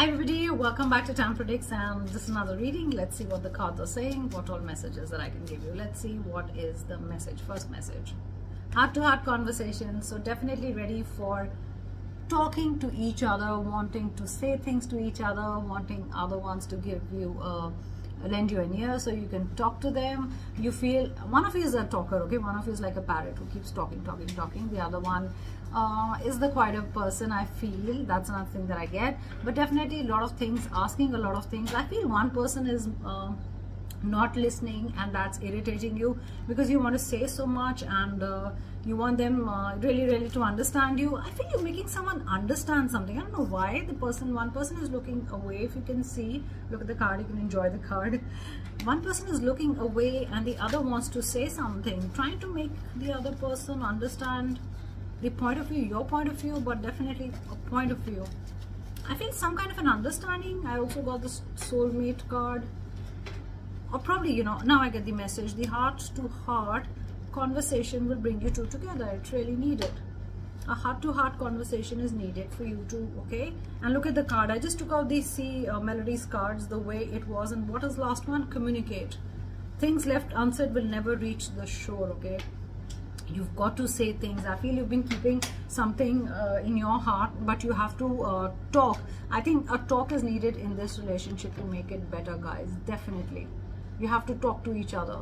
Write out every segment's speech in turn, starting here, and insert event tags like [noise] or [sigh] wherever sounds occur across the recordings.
Hi everybody, welcome back to Tam Predicts and this is another reading. Let's see what the cards are saying, what all messages that I can give you. Let's see what is the message, first message. Heart-to-heart -heart so definitely ready for talking to each other, wanting to say things to each other, wanting other ones to give you a lend you an ear so you can talk to them. You feel one of you is a talker okay? One of you is like a parrot who keeps talking talking talking. The other one uh, is the quieter person I feel. That's another thing that I get. But definitely a lot of things asking a lot of things. I feel one person is uh, not listening and that's irritating you because you want to say so much and uh, you want them uh, really really to understand you. I feel you're making someone understand something. I don't know why the person one person is looking away if you can see. Look at the card you can enjoy the card. [laughs] One person is looking away and the other wants to say something. Trying to make the other person understand the point of view your point of view but definitely a point of view. I feel some kind of an understanding. I also got the soulmate card. Or probably you know now i get the message. The heart to heart conversation will bring you two together. It's really needed. A heart-to-heart -heart conversation is needed for you to, okay? And look at the card. I just took out these sea uh, melodies cards the way it was. And what is last one? Communicate. Things left unsaid will never reach the shore, okay? You've got to say things. I feel you've been keeping something uh, in your heart, but you have to uh, talk. I think a talk is needed in this relationship to make it better, guys. Definitely. You have to talk to each other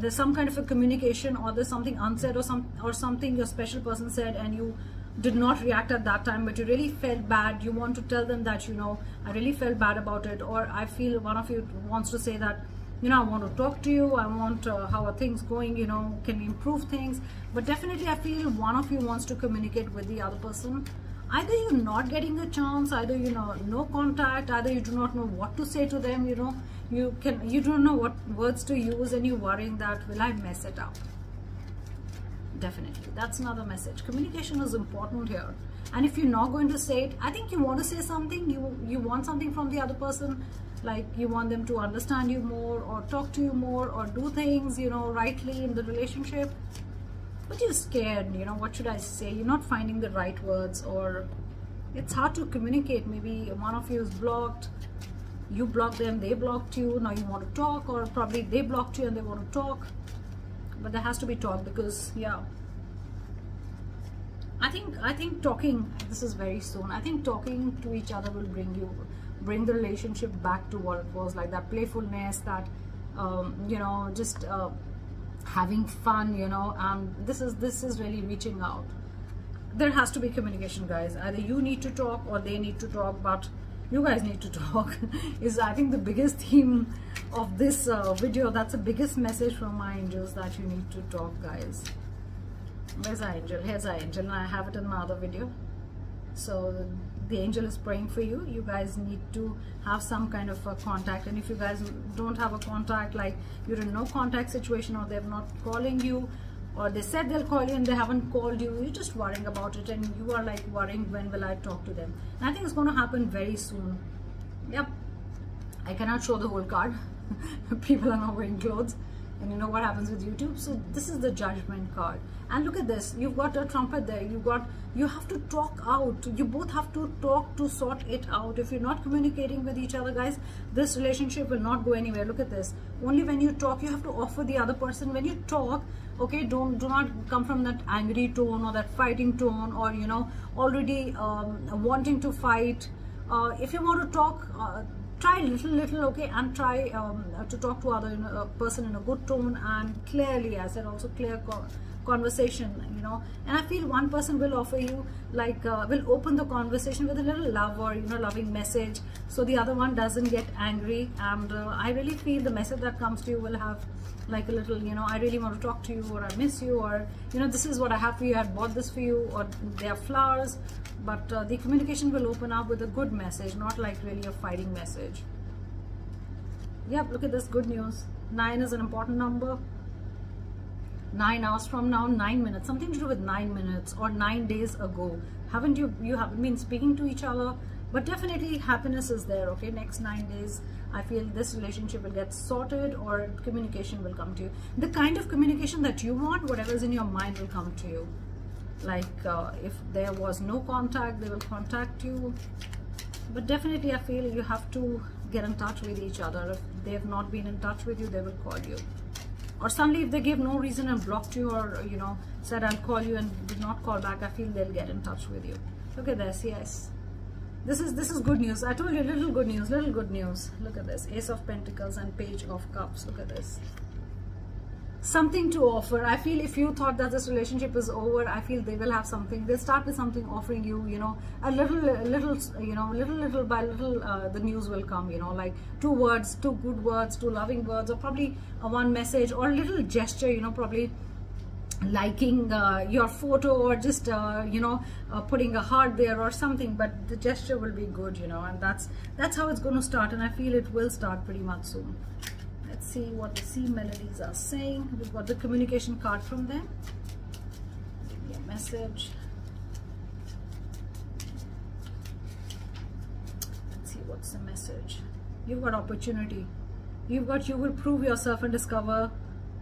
there's some kind of a communication or there's something unsaid or some or something your special person said and you did not react at that time but you really felt bad you want to tell them that you know i really felt bad about it or i feel one of you wants to say that you know i want to talk to you i want uh, how are things going you know can we improve things? But definitely i feel one of you wants to communicate with the other person either you're not getting a chance either you know no contact either you do not know what to say to them you know. You can you don't know what words to use and you're worrying that will i mess it up? Definitely. That's another message. Communication is important here. And if you're not going to say it i think you want to say something you you want something from the other person like you want them to understand you more or talk to you more or do things you know rightly in the relationship but you're scared you know what should i say? You're not finding the right words or it's hard to communicate. Maybe one of you is blocked you blocked them they blocked you now you want to talk or probably they blocked you and they want to talk. But there has to be talk because yeah. I think i think talking this is very soon i think talking to each other will bring you bring the relationship back to what it was like that playfulness that um, you know just uh, having fun you know and this is this is really reaching out. There has to be communication guys. Either you need to talk or they need to talk but you guys need to [laughs] talk is i think the biggest theme of this uh, video. That's the biggest message from my angels that you need to talk guys. Where's our angel? Here's our angel and i have it in my other video. So the angel is praying for you you guys need to have some kind of a contact. And if you guys don't have a contact like you're in no contact situation or they're not calling you or they said they'll call you and they haven't called you you're just worrying about it and you are like worrying when will i talk to them? Nothing i think it's going to happen very soon. Yep. I cannot show the whole card. [laughs] People are not wearing clothes and you know what happens with YouTube. So this is the judgment card. And look at this, you've got a trumpet there, you've got, you have to talk out. You both have to talk to sort it out. If you're not communicating with each other, guys, this relationship will not go anywhere. Look at this. Only when you talk, you have to offer the other person. When you talk, okay, don't, do not come from that angry tone or that fighting tone or, you know, already um, wanting to fight. Uh, if you want to talk, uh, try little little okay and try um, to talk to other you know, person in a good tone and clearly as said also clear conversation you know. And i feel one person will offer you like uh, will open the conversation with a little love or you know loving message so the other one doesn't get angry. And uh, i really feel the message that comes to you will have like a little you know i really want to talk to you or i miss you or you know this is what i have for you i had bought this for you or there are flowers. But uh, the communication will open up with a good message not like really a fighting message. Yep look at this good news. Nine is an important number. Nine hours from now nine minutes something to do with nine minutes or nine days ago. Haven't you you haven't been speaking to each other? but definitely happiness is there okay? Next nine days i feel this relationship will get sorted or communication will come to you. The kind of communication that you want whatever's in your mind will come to you. Like uh, if there was no contact they will contact you. But definitely i feel you have to get in touch with each other. If they have not been in touch with you they will call you. Or suddenly if they gave no reason and blocked you or you know said i'll call you and did not call back i feel they'll get in touch with you. Okay there's yes this is this is good news. I told you little good news little good news. Look at this. Ace of pentacles and page of cups. Look at this. Something to offer. I feel if you thought that this relationship is over i feel they will have something. They'll start with something offering you you know a little little you know little little by little uh, the news will come you know like two words two good words two loving words or probably a one message or a little gesture you know probably liking uh, your photo or just uh, you know uh, putting a heart there or something but the gesture will be good you know and that's that's how it's going to start and I feel it will start pretty much soon. Let's see what the sea melodies are saying. We've got the communication card from them. Give me a message. Let's see what's the message. You've got opportunity. You've got you will prove yourself and discover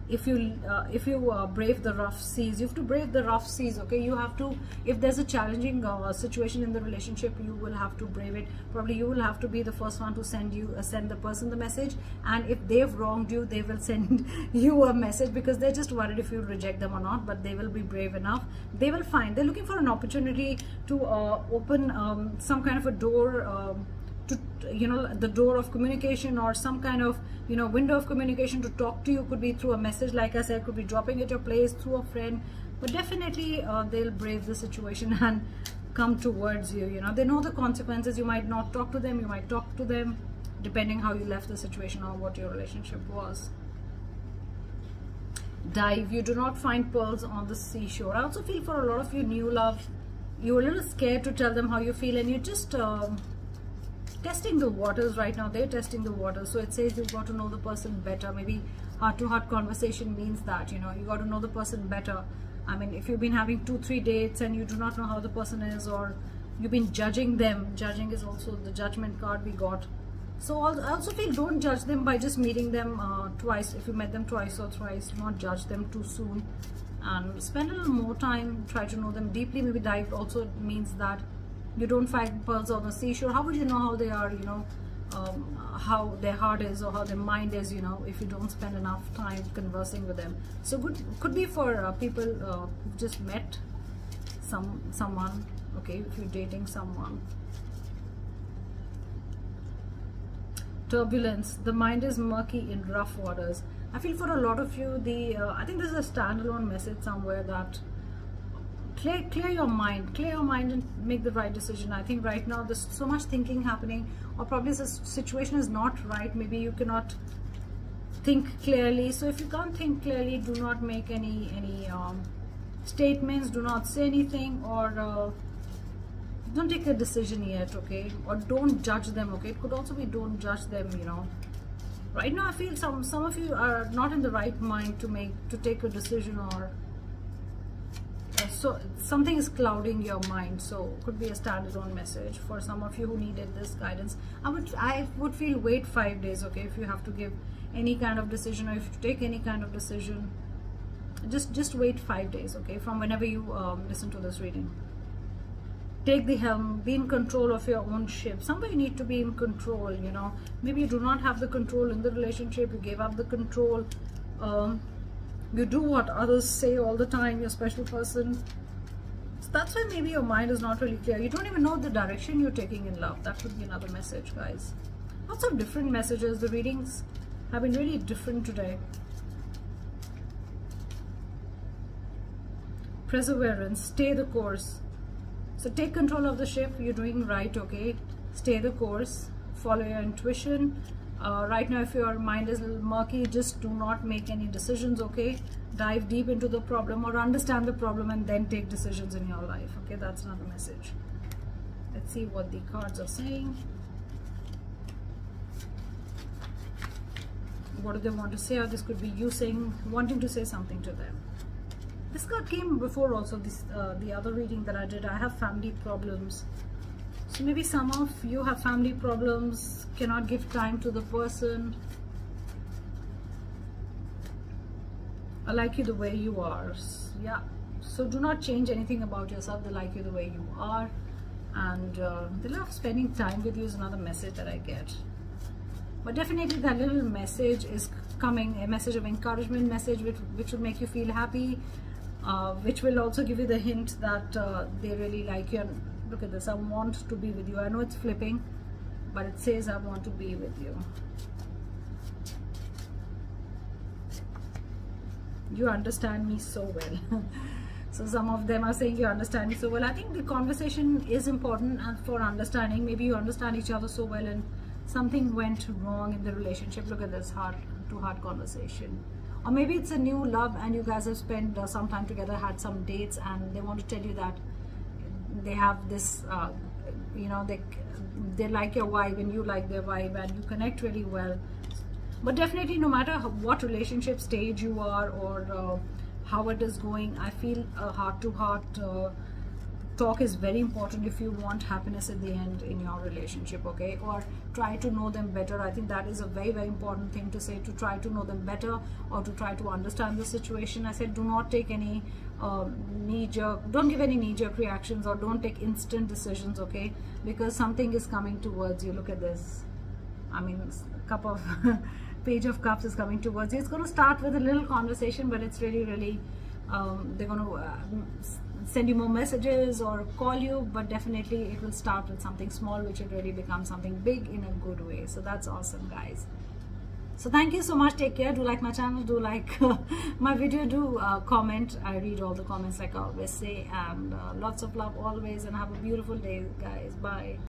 if you uh, if you uh, brave the rough seas you have to brave the rough seas okay? You have to if there's a challenging uh, situation in the relationship you will have to brave it. Probably you will have to be the first one to send you uh, send the person the message. And if they've wronged you they will [laughs] send you a message because they're just worried if you reject them or not but they will be brave enough. They will find they're looking for an opportunity to uh, open um, some kind of a door um, to you know the door of communication or some kind of you know window of communication to talk to you could be through a message like i said could be dropping at your place through a friend. But definitely uh, they'll brave the situation [laughs] and come towards you you know. They know the consequences. You might not talk to them. You might talk to them depending how you left the situation or what your relationship was. Dive. You do not find pearls on the seashore. I also feel for a lot of you new love you're a little scared to tell them how you feel and you just um, testing the waters right now. They're testing the waters. So it says you've got to know the person better. Maybe heart-to-heart conversation means that, you know, you got to know the person better. I mean, if you've been having two, three dates and you do not know how the person is or you've been judging them, judging is also the judgment card we got. So I also feel don't judge them by just meeting them uh, twice. If you met them twice or thrice, not judge them too soon. And spend a little more time, try to know them deeply. Maybe dive also means that you don't find pearls on the seashore. How would you know how they are you know um, how their heart is or how their mind is you know if you don't spend enough time conversing with them? So good could be for uh, people uh, who just met some someone okay if you're dating someone. Turbulence. The mind is murky in rough waters. I feel for a lot of you the uh, i think this is a standalone message somewhere that clear, clear your mind, clear your mind and make the right decision. I think right now there's so much thinking happening or probably the situation is not right. Maybe you cannot think clearly. So if you can't think clearly, do not make any, any um, statements, do not say anything or uh, don't take a decision yet, okay? Or don't judge them, okay? It could also be don't judge them, you know right now i feel some some of you are not in the right mind to make to take a decision or so something is clouding your mind so could be a standalone message for some of you who needed this guidance. I would i would feel wait five days okay if you have to give any kind of decision or if you take any kind of decision. Just just wait five days okay from whenever you um, listen to this reading. Take the helm be in control of your own ship. Somebody need to be in control you know. Maybe you do not have the control in the relationship you gave up the control. Um, you do what others say all the time, your special person, that's why maybe your mind is not really clear. You don't even know the direction you're taking in love. That would be another message guys. Lots of different messages. The readings have been really different today. Perseverance. Stay the course. So take control of the ship. You're doing right okay? Stay the course. Follow your intuition. Uh, right now, if your mind is a little murky, just do not make any decisions, okay? Dive deep into the problem or understand the problem and then take decisions in your life, okay? That's another message. Let's see what the cards are saying. What do they want to say? Or this could be you saying, wanting to say something to them this card came before also this uh, the other reading that I did I have family problems so maybe some of you have family problems cannot give time to the person. I like you the way you are. Yeah. So do not change anything about yourself. They like you the way you are. And uh, they love spending time with you is another message that I get. But definitely that little message is coming a message of encouragement message which, which will make you feel happy uh, which will also give you the hint that uh, they really like you and look at this I want to be with you. I know it's flipping but it says I want to be with you. You understand me so well. [laughs] So some of them are saying you understand me so well. I think the conversation is important for understanding. Maybe you understand each other so well and something went wrong in the relationship. Look at this heart to heart conversation. Or maybe it's a new love and you guys have spent uh, some time together had some dates and they want to tell you that they have this uh, you know they they like your vibe and you like their vibe and you connect really well. But definitely no matter what relationship stage you are or uh, how it is going i feel a heart to heart uh, talk is very important if you want happiness at the end in your relationship okay? Or try to know them better. I think that is a very very important thing to say to try to know them better or to try to understand the situation. I said do not take any um, knee jerk don't give any knee jerk reactions or don't take instant decisions okay? Because something is coming towards you. Look at this. I mean cup of [laughs] page of cups is coming towards you. It's going to start with a little conversation but it's really really um, they're going to uh, send you more messages or call you but definitely it will start with something small which will really become something big in a good way. So that's awesome guys. So thank you so much. Take care. Do like my channel. Do like [laughs] my video. Do uh, comment. I read all the comments like i always say. And uh, lots of love always and have a beautiful day guys. Bye